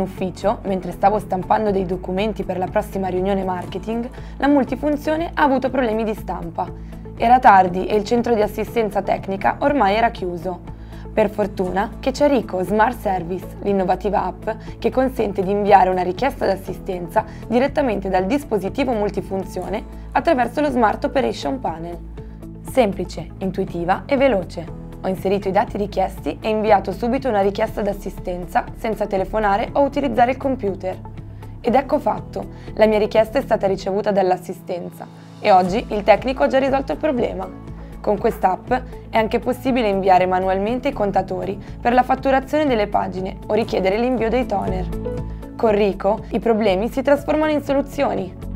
ufficio, mentre stavo stampando dei documenti per la prossima riunione marketing, la multifunzione ha avuto problemi di stampa. Era tardi e il centro di assistenza tecnica ormai era chiuso. Per fortuna che c'è Rico Smart Service, l'innovativa app che consente di inviare una richiesta d'assistenza direttamente dal dispositivo multifunzione attraverso lo Smart Operation Panel. Semplice, intuitiva e veloce. Ho inserito i dati richiesti e inviato subito una richiesta d'assistenza senza telefonare o utilizzare il computer. Ed ecco fatto, la mia richiesta è stata ricevuta dall'assistenza e oggi il tecnico ha già risolto il problema. Con quest'app è anche possibile inviare manualmente i contatori per la fatturazione delle pagine o richiedere l'invio dei toner. Con Rico i problemi si trasformano in soluzioni